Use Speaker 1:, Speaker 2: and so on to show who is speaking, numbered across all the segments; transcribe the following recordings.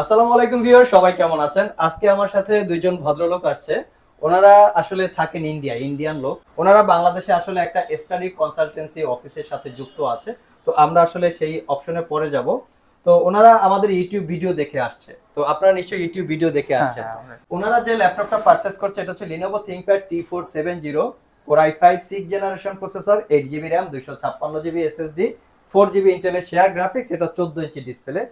Speaker 1: আসসালামু আলাইকুম ভিউয়ার সবাই কেমন আছেন? আজকে আমার সাথে দুইজন ভদ্রলোক আসছে। ওনারা আসলে থাকেন ইন্ডিয়া ইন্ডিয়ান লোক। ওনারা বাংলাদেশে আসলে একটা স্টাডি কনসালটেন্সি অফিসের সাথে যুক্ত আছে। তো আমরা আসলে সেই অপশনে পরে যাব। তো ওনারা আমাদের ইউটিউব ভিডিও দেখে আসছে। তো আপনারা নিশ্চয়ই ইউটিউব ভিডিও দেখে আসছেন। ওনারা যে ল্যাপটপটা পারচেস করছে এটা হচ্ছে Lenovo ThinkPad T four seven zero I five six generation processor eight GB RAM দুইশো ছাপ্পান্ন জিবি এসএসডি ফোর জিবি ইন্টেলের শেয়ার গ্রাফিক্স এটা চোদ্দ ইঞ্চি ডিসপ্লে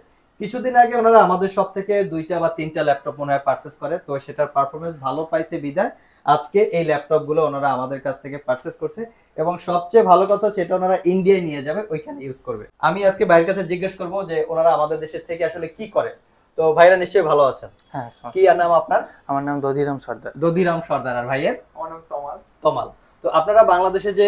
Speaker 1: কিছুদিন আগে ওনারা আমাদের সব থেকে দুইটা বা তিনটা ল্যাপটপ মনে হয় পারচেস করে তো সেটার পারফরমেন্স ভালো পাইছে বিদায় আজকে এই ল্যাপটপগুলো ওনারা আমাদের কাছ থেকে পারচেস করছে এবং সবচেয়ে ভালো কথা সেটা ওনারা ইন্ডিয়ায় নিয়ে যাবে ওইখানে ইউজ করবে। আমি আজকে বাইরের কাছে জিজ্ঞেস করব যে ওনারা আমাদের দেশের থেকে আসলে কি করে। তো ভাইরা নিশ্চয়ই ভালো আছেন।
Speaker 2: হ্যাঁ
Speaker 1: কি আর নাম আপনার?
Speaker 2: আমার নাম দধিরাম সর্দার।
Speaker 1: দধিরাম সর্দার আর ভাইয়ের?
Speaker 3: অনেক তমাল।
Speaker 1: তমাল। তো আপনারা বাংলাদেশে যে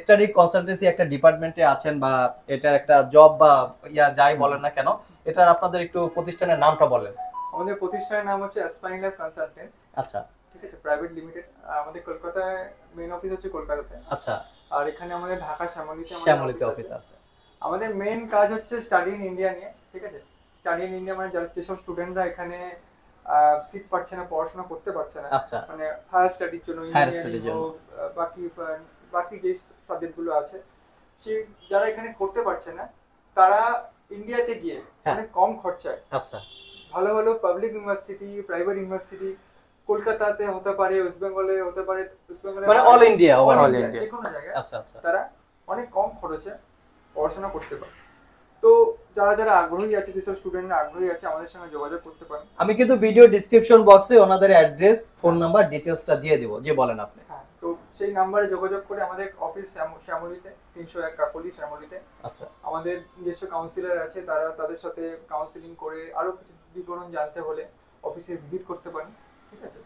Speaker 1: স্টাডি কনসালটেন্সি একটা ডিপার্টমেন্টে আছেন বা এটা একটা জব বা ইয়া যাই বলেন না কেন এটার আপনাদের একটু প্রতিষ্ঠানের নামটা বলেন।
Speaker 3: আমাদের প্রতিষ্ঠানের নাম হচ্ছে অ্যাসপাইরিং লাইফ কনসালটেন্স
Speaker 1: আচ্ছা।
Speaker 3: ঠিক আছে প্রাইভেট লিমিটেড আমাদের কলকাতায় মেইন অফিস হচ্ছে কলকাতাতে।
Speaker 1: আচ্ছা।
Speaker 3: আর এখানে আমাদের ঢাকা শ্যামলীতে আমাদের
Speaker 1: শ্যামলিতে অফিস
Speaker 3: আছে। আমাদের মেইন কাজ হচ্ছে স্টাডি ইন ইন্ডিয়া নিয়ে ঠিক আছে? স্টাডি ইন ইন্ডিয়া মানে যারা যেসব স্টুডেন্টরা এখানে সিট পাচ্ছে না পড়াশোনা করতে পারছে না
Speaker 1: আচ্ছা।
Speaker 3: মানে হায়ার স্টাডির জন্য বাকি বাকি যে সাবজেক্টগুলো আছে সেই যারা এখানে করতে পারছে না তারা ইন্ডিয়াতে গিয়ে
Speaker 1: হ্যাঁ।
Speaker 3: অনেক কম খরচায়
Speaker 1: আচ্ছা।
Speaker 3: ভালো ভালো পাবলিক ইউনিভার্সিটি প্রাইভেট ইউনিভার্সিটি কলকাতাতে হতে পারে ওয়েস্ট বেঙ্গলে হতে পারে ওয়েস্ট বেঙ্গলে
Speaker 1: মানে অল ইন্ডিয়া
Speaker 3: India,
Speaker 2: India।
Speaker 3: যে কোনো জায়গায়
Speaker 1: আচ্ছা আচ্ছা।
Speaker 3: তারা অনেক কম খরচে পড়াশোনা করতে পারে। তো যারা যারা আগ্রহী আছে যেসব স্টুডেন্টরা আগ্রহী আছে আমাদের সঙ্গে যোগাযোগ করতে পারেন।
Speaker 1: আমি কিন্তু ভিডিও ডিসক্রিপশন বক্সে ওনাদের অ্যাড্রেস ফোন নাম্বার ডিটেলসটা দিয়ে দিব যে বলেন আপনি।
Speaker 3: সেই নাম্বারে যোগাযোগ করে আমাদের অফিস শ্যামলিতে তিনশো এক কাকলি শ্যামলিতে।
Speaker 1: আচ্ছা।
Speaker 3: আমাদের নিজস্ব কাউন্সিলর আছে তারা তাদের সাথে কাউন্সিলিং করে আরও কিছু বিবরণ জানতে হলে অফিসে ভিজিট করতে পারেন ঠিক আছে?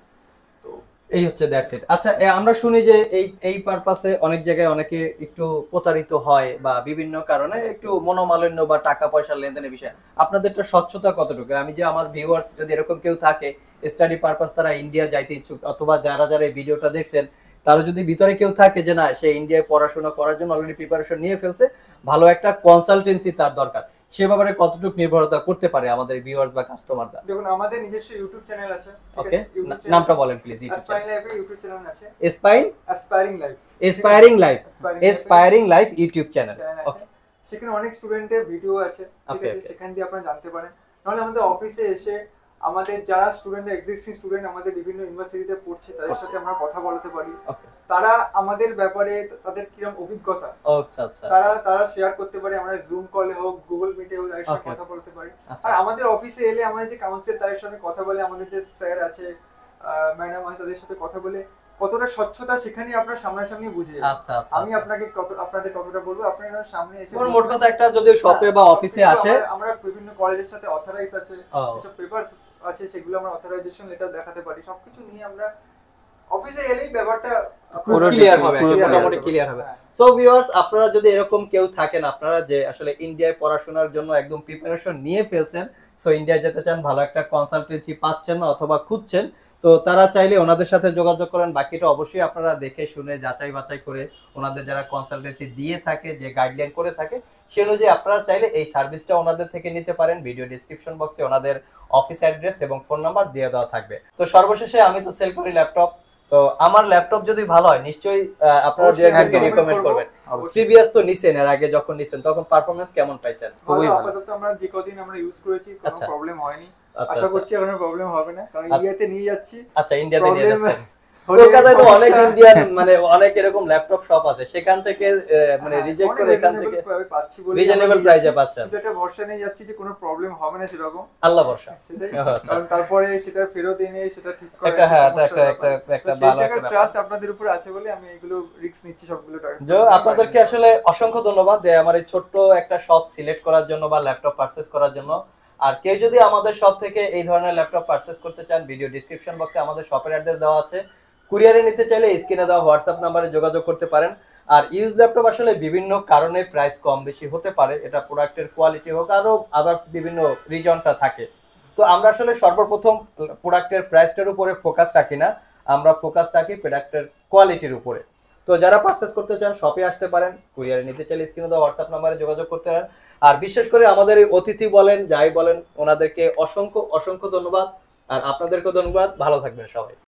Speaker 3: তো
Speaker 1: এই হচ্ছে দ্যাটস ইট আচ্ছা আমরা শুনি যে এই এই পারপাসে অনেক জায়গায় অনেকে একটু প্রতারিত হয় বা বিভিন্ন কারণে একটু মনোমালিন্য বা টাকা পয়সার লেনদেনের বিষয়। আপনাদেরটা স্বচ্ছতা কতটুকু? আমি যে আমার ভিউয়ার্স যদি এরকম কেউ থাকে স্টাডি পারপাস তারা ইন্ডিয়া যাইতে ইচ্ছুক অথবা যারা যারা এই ভিডিওটা দেখছেন তারা যদি ভিতরে কেউ থাকে যে না সে ইন্ডিয়ায় পড়াশোনা করার জন্য অলরেডি প্রিপারেশন নিয়ে ফেলছে ভালো একটা কনসালটেন্সি তার দরকার। সে ব্যাপারে কতটুকু নির্ভরতা করতে পারে আমাদের ভিউয়ার্স বা কাস্টমাররা
Speaker 3: দেখুন আমাদের নিজস্ব ইউটিউব চ্যানেল আছে
Speaker 1: ওকে নামটা বলেন প্লিজ ইউটিউব
Speaker 3: চ্যানেল আছে।
Speaker 1: Spine
Speaker 3: aspiring life
Speaker 1: aspiring life aspiring life YouTube channel
Speaker 3: channel
Speaker 1: okay
Speaker 3: সেখানে অনেক স্টুডেন্টের ভিডিও আছে ঠিক আছে? সেখান দিয়ে আপনারা জানতে পারেন। নাহলে আমাদের অফিসে এসে আমাদের যারা স্টুডেন্ট এক্সিস্টিং স্টুডেন্ট আমাদের বিভিন্ন ইউনিভার্সিটিতে পড়ছে তাদের সাথে আমরা কথা বলতে পারি। তারা আমাদের ব্যাপারে তাদের কীরকম অভিজ্ঞতা?
Speaker 1: আচ্ছা আচ্ছা
Speaker 3: তারা তারা শেয়ার করতে পারে আমরা জুম কলে হোক গুগল মিটে হোক তাদের সাথে কথা বলতে পারি।
Speaker 1: আচ্ছা
Speaker 3: আর আমাদের অফিসে এলে আমাদের যে কাউন্সিল তাদের সাথে কথা বলে আমাদের যে স্যার আছে ম্যাডাম আছে তাদের সাথে কথা বলে কতটা স্বচ্ছতা সেখানে আপনার সামনাসামনি বুঝে
Speaker 1: আচ্ছা আচ্ছা
Speaker 3: আমি আপনাকে কত আপনাদের কতটা বলব আপনারা সামনে এসে
Speaker 1: মোট- মোট কথা একটা যদি শপে বা
Speaker 3: হ্যাঁ,
Speaker 1: অফিসে আসে।
Speaker 3: আমরা- বিভিন্ন কলেজের সাথে অথরাইজ আছে এসব পেপার আছে সেগুলো আমরা অথরাইজেশন লেটার দেখাতে পারি। সবকিছু নিয়ে আমরা অফিসে এলেই ব্যাপারটা
Speaker 2: পুরো
Speaker 1: ক্লিয়ার হবে
Speaker 2: পুরো
Speaker 1: মোটামুটি ক্লিয়ার হবে।
Speaker 3: হ্যাঁ।
Speaker 1: সো ভিউয়ার্স আপনারা যদি এরকম কেউ থাকেন আপনারা যে আসলে ইন্ডিয়ায় পড়াশোনার জন্য একদম প্রিপারেশন নিয়ে ফেলছেন সো ইন্ডিয়া যেতে চান ভালো একটা কনসালটেন্সি পাচ্ছেন না অথবা খুঁজছেন তো তারা চাইলে ওনাদের সাথে যোগাযোগ করেন। বাকিটা অবশ্যই আপনারা দেখে শুনে যাচাই বাছাই করে ওনাদের যারা কনসালটেন্সি দিয়ে থাকে যে গাইডলাইন করে থাকে সে অনুযায়ী আপনারা চাইলে এই সার্ভিসটা ওনাদের থেকে নিতে পারেন। ভিডিও ডিসক্রিপশন বক্সে ওনাদের অফিস অ্যাড্রেস এবং ফোন নাম্বার দিয়ে দেওয়া থাকবে। তো সর্বশেষে আমি তো সেল করি ল্যাপটপ তো আমার ল্যাপটপ যদি ভালো হয় নিশ্চয়ই আপনারা দু একজনকে রিকমেন্ড করবেন। প্রিভিয়াস তো নিছেন এর আগে যখন নিছেন তখন পারফরমেন্স কেমন পাইছেন?
Speaker 2: খুবই
Speaker 3: ভালো। আপাতত আমরা যে কদিন আমরা ইউজ করেছি কোনো। প্রবলেম হয়নি।
Speaker 1: আচ্ছা
Speaker 3: আশা
Speaker 1: আচ্ছা।
Speaker 3: করছি কোনো প্রবলেম হবে না কারণ
Speaker 1: আচ্ছা।
Speaker 3: ইন্ডিয়াতে নিয়ে যাচ্ছি।
Speaker 1: আচ্ছা ইন্ডিয়াতে নিয়ে যাচ্ছেন। কলকাতায় তো অনেক ইন্ডিয়ান মানে অনেক এরকম ল্যাপটপ শপ আছে সেখান থেকে মানে
Speaker 3: হ্যাঁ,
Speaker 1: রিজেক্ট করে এখান থেকে রিজনেবল প্রাইসে পাচ্ছেন।
Speaker 3: ভরসা নিয়ে যাচ্ছি যে কোনো প্রবলেম হবে না সেরকম।
Speaker 1: আল্লাহ ভরসা। আচ্ছা।
Speaker 3: কারণ তারপরে সেটা ফেরত এনে সেটা ঠিক করা
Speaker 1: একটা হ্যাঁ একটা একটা একটা ভালো একটা
Speaker 3: ট্রাস্ট আপনাদের উপর আছে বলে আমি এগুলো রিস্ক নিচ্ছি সবগুলো
Speaker 1: যে আপনাদেরকে আসলে অসংখ্য ধন্যবাদ। আমার এই ছোট্ট একটা শপ সিলেক্ট করার জন্য বা ল্যাপটপ পারচেস করার জন্য। আর কেউ যদি আমাদের শপ থেকে এই ধরনের ল্যাপটপ পারচেস করতে চান ভিডিও ডিসক্রিপশন বক্সে আমাদের শপের অ্যাড্রেস দেওয়া আছে। কুরিয়ারে নিতে চাইলে স্ক্রিনে দেওয়া হোয়াটসঅ্যাপ নাম্বারে যোগাযোগ করতে পারেন। আর ইউজ ল্যাপটপ আসলে বিভিন্ন কারণে প্রাইস কম বেশি হতে পারে। এটা প্রোডাক্টের কোয়ালিটি হোক আরও আদার্স বিভিন্ন রিজনটা থাকে। তো আমরা আসলে সর্বপ্রথম প্রোডাক্টের প্রাইসটার উপরে ফোকাস রাখি না। আমরা ফোকাস রাখি প্রোডাক্টের কোয়ালিটির উপরে। তো যারা পারচেস করতে চান শপে আসতে পারেন কুরিয়ারে নিতে চাইলে স্ক্রিনে দেওয়া হোয়াটসঅ্যাপ নাম্বারে যোগাযোগ করতে পারেন। আর বিশেষ করে আমাদের এই অতিথি বলেন, যাই বলেন, ওনাদেরকে অসংখ্য অসংখ্য ধন্যবাদ। আর আপনাদেরকেও ধন্যবাদ। ভালো থাকবেন সবাই।